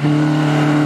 うん。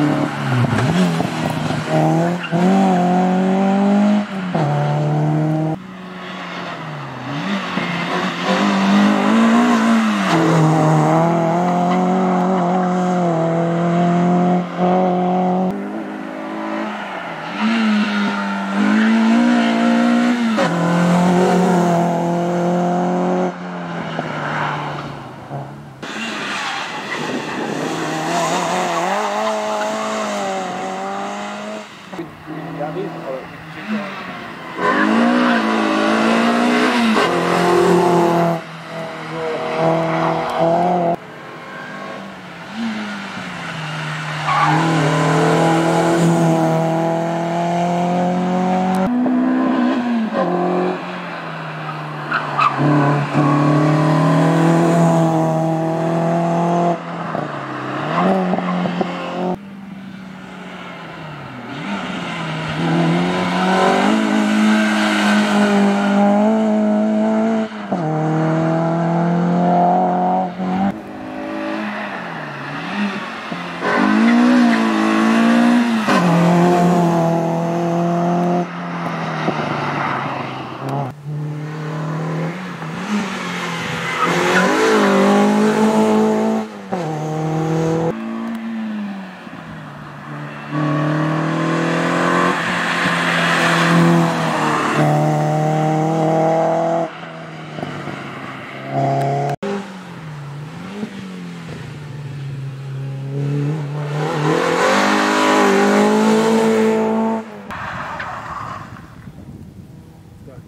Так,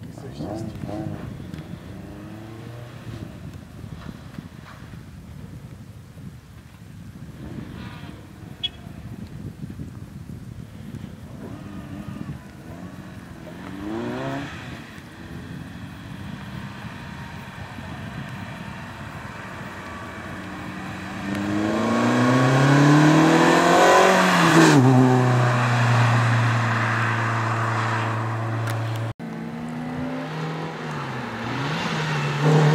и сочетание. Oh.